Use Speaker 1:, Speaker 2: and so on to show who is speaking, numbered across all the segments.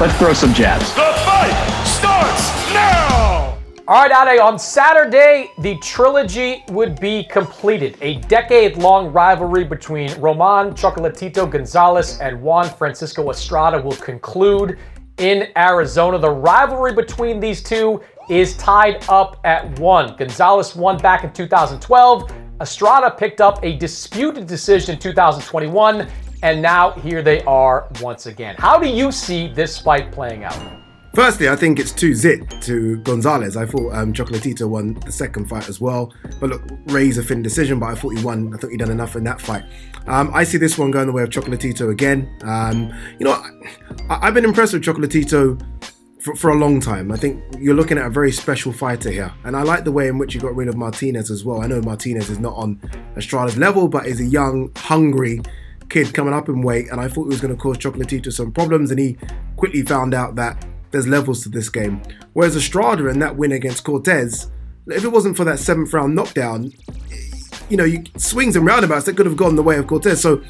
Speaker 1: Let's throw some jabs.
Speaker 2: The fight starts now!
Speaker 3: All right, Ade, on Saturday, the trilogy would be completed. A decade long rivalry between Roman Chocolatito Gonzalez and Juan Francisco Estrada will conclude in Arizona. The rivalry between these two is tied up at one. Gonzalez won back in 2012. Estrada picked up a disputed decision in 2021, and now here they are once again. How do you see this fight playing out?
Speaker 4: Firstly, I think it's 2 zit to Gonzalez. I thought um, Chocolatito won the second fight as well. But look, Ray's a thin decision, but I thought he won. I thought he done enough in that fight. Um, I see this one going the way of Chocolatito again. Um, you know, I, have been impressed with Chocolatito for, for, a long time. I think you're looking at a very special fighter here. And I like the way in which you got rid of Martinez as well. I know Martinez is not on Estrada's level, but is a young, hungry kid coming up in weight. And I thought he was going to cause Chocolatito some problems. And he quickly found out that there's levels to this game. Whereas Estrada in that win against Cortez, if it wasn't for that seventh round knockdown, you know, you, swings and roundabouts that could have gone the way of Cortez. So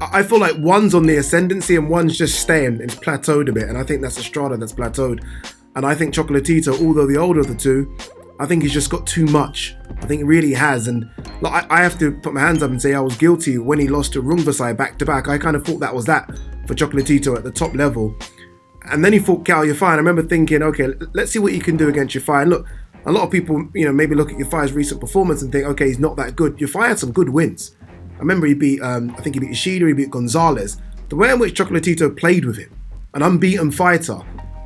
Speaker 4: I feel like one's on the ascendancy and one's just staying. It's plateaued a bit, and I think that's Estrada that's plateaued. And I think Chocolatito, although the older of the two, I think he's just got too much. I think he really has. And like, I, have to put my hands up and say I was guilty when he lost to Rungvisai back to back. I kind of thought that was that for Chocolatito at the top level. And then he fought Kal Yafai. I remember thinking, okay, let's see what he can do against Yafai. And look, a lot of people, you know, maybe look at Yafai's recent performance and think, okay, he's not that good. Yafai had some good wins. I remember he beat, um, I think he beat Ishida, he beat Gonzalez. The way in which Chocolatito played with him, an unbeaten fighter,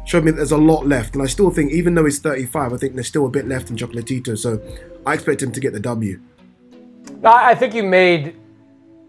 Speaker 4: showed me that there's a lot left. And I still think, even though he's 35, I think there's still a bit left in Chocolatito. So I expect him to get the W.
Speaker 3: I think you made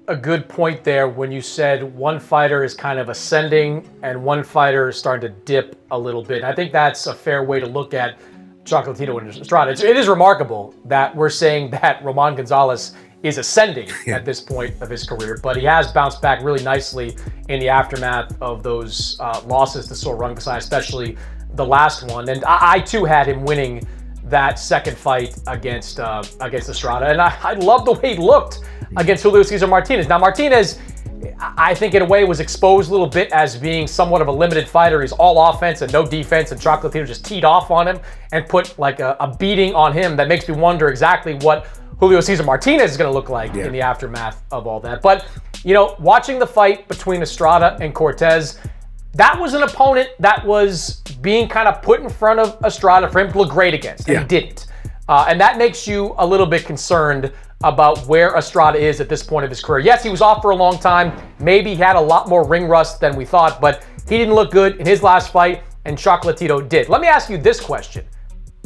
Speaker 3: a good point there when you said one fighter is kind of ascending and one fighter is starting to dip a little bit. I think that's a fair way to look at Chocolatito and Estrada. It's, remarkable that we're saying that Roman Gonzalez is ascending yeah. at this point of his career, but he has bounced back really nicely in the aftermath of those uh, losses to Sor Rungvisai, especially the last one. And I, I, too had him winning that second fight against uh, against Estrada, and I, I love the way he looked against Julio Cesar Martinez. Now, Martinez, I think in a way was exposed a little bit as being somewhat of a limited fighter. He's all offense and no defense, and Chocolatito just teed off on him and put like a, a, beating on him that makes me wonder exactly what Julio Cesar Martinez is going to look like yeah. in the aftermath of all that. But, you know, watching the fight between Estrada and Cortez, that was an opponent that was being kind of put in front of Estrada for him to look great against, and yeah. he didn't. Uh, and that makes you a little bit concerned about where Estrada is at this point of his career. Yes, he was off for a long time. Maybe he had a lot more ring rust than we thought, but he didn't look good in his last fight, and Chocolatito did. Let me ask you this question.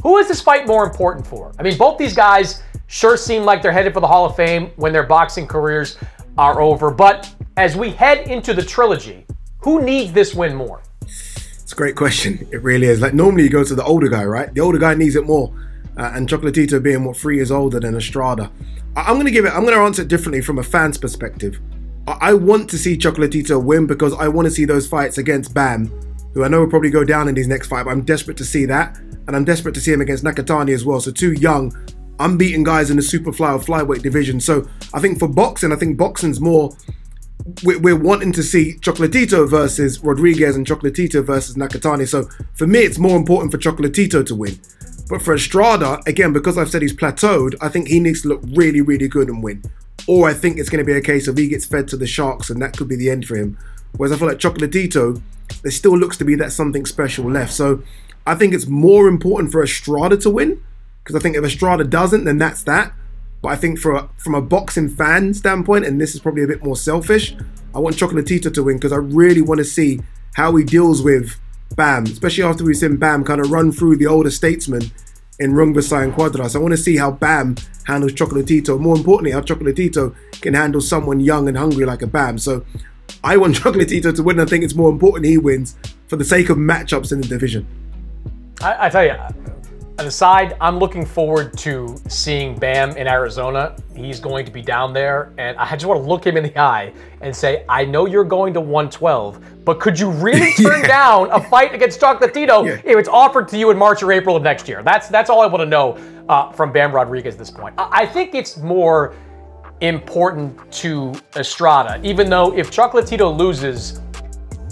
Speaker 3: Who is this fight more important for? I mean, both these guys sure seem like they're headed for the Hall of Fame when their boxing careers are over. But as we head into the trilogy, who needs this win more?
Speaker 4: It's a great question. It really is. Like normally you go to the older guy, right? The older guy needs it more. Uh, and Chocolatito being what three years older than Estrada. I- am going to give it, I'm going to answer it differently from a fan's perspective. I, I want to see Chocolatito win because I want to see those fights against Bam, who I know will probably go down in his next fight, but I'm desperate to see that. And I'm desperate to see him against Nakatani as well. So two young, unbeaten guys in the super fly or flyweight division. So I think for boxing, I think boxing's more we're, we're, wanting to see Chocolatito versus Rodriguez and Chocolatito versus Nakatani. So for me, it's more important for Chocolatito to win. But for Estrada, again, because I've said he's plateaued, I think he needs to look really, really good and win. Or I think it's going to be a case of he gets fed to the Sharks and that could be the end for him. Whereas I feel like Chocolatito, there still looks to be that something special left. So I think it's more important for Estrada to win. Because I think if Estrada doesn't, then that's that. But I think for a, from a boxing fan standpoint, and this is probably a bit more selfish, I want Chocolatito to win because I really want to see how he deals with Bam, especially after we've seen Bam kind of run through the older statesmen in Rungvisai and Cuadras. I want to see how Bam handles Chocolatito. More importantly, how Chocolatito can handle someone young and hungry like a Bam. So I want Chocolatito to win. I think it's more important he wins for the sake of matchups in the division.
Speaker 3: I, I tell you, an aside, I'm looking forward to seeing Bam in Arizona. He's going to be down there, and I just want to look him in the eye and say, I know you're going to 112, but could you really turn yeah. down a fight against Chocolatito yeah. if it's offered to you in March or April of next year? That's that's all I want to know uh, from Bam Rodriguez at this point. I, I think it's more important to Estrada, even though if Chocolatito loses,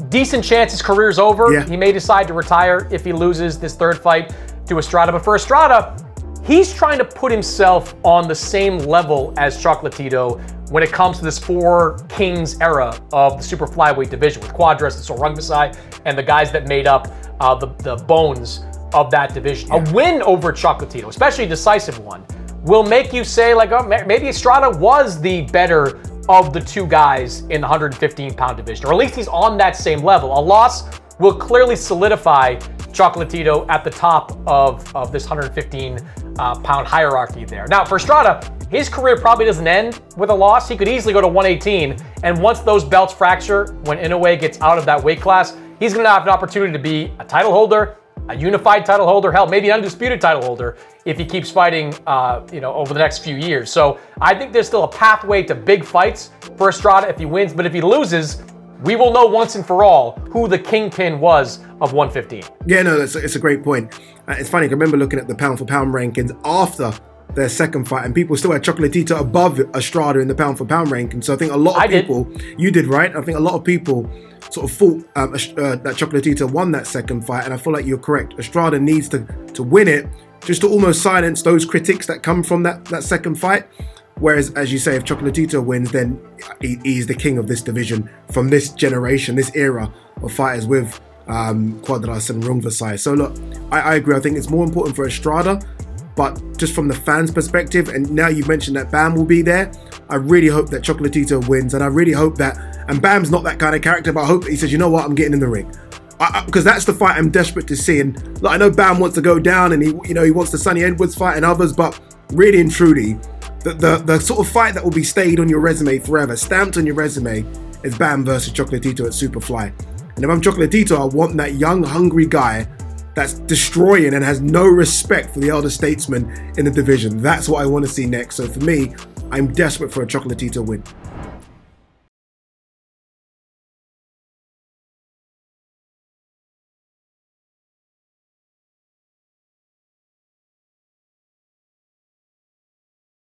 Speaker 3: decent chance his career's over.
Speaker 4: Yeah.
Speaker 3: He may decide to retire if he loses this third fight to Estrada. But for Estrada, he's trying to put himself on the same level as Chocolatito when it comes to this four kings era of the super flyweight division with Cuadras and Sor Rungvisai and the guys that made up uh, the, the bones of that division. A win over Chocolatito, especially a decisive one, will make you say like, oh, maybe Estrada was the better of the two guys in the 115 pound division, or at least he's on that same level. A loss will clearly solidify Chocolatito at the top of, of this 115 uh, pound hierarchy there. Now, for Estrada, his career probably doesn't end with a loss. He could easily go to 118, and once those belts fracture, when Inoue gets out of that weight class, he's going to have an opportunity to be a title holder, a unified title holder, hell, maybe an undisputed title holder if he keeps fighting, uh, you know, over the next few years. So I think there's still a pathway to big fights for Estrada if he wins, but if he loses, we will know once and for all who the kingpin was of 115.
Speaker 4: Yeah, no, it's, it's a great point. Uh, it's funny, I remember looking at the pound for pound rankings after their second fight, and people still had Chocolatito above Estrada in the pound for pound ranking. So I think a lot of
Speaker 3: I
Speaker 4: people,
Speaker 3: did.
Speaker 4: you did right. I think a lot of people sort of thought um, uh, that Chocolatito won that second fight, and I feel like you're correct. Estrada needs to to win it just to almost silence those critics that come from that that second fight. Whereas, as you say, if Chocolatito wins, then he, he's the king of this division from this generation, this era of fighters with um, Cuadras and Rungvisai. So look, I, I agree. I think it's more important for Estrada but just from the fans' perspective, and now you mentioned that Bam will be there, I really hope that Chocolatito wins, and I really hope that, and Bam's not that kind of character, but I hope that he says, you know what, I'm getting in the ring. Because that's the fight I'm desperate to see. And like, I know Bam wants to go down, and he, you know, he wants the Sunny Edwards fight and others, but really and truly, the, the, sort of fight that will be stayed on your resume forever, stamped on your resume, is Bam versus Chocolatito at Superfly. And if I'm Chocolatito, I want that young, hungry guy that's destroying and has no respect for the elder statesman in the division. That's what I want to see next. So for me, I'm desperate for a Chocolatito win.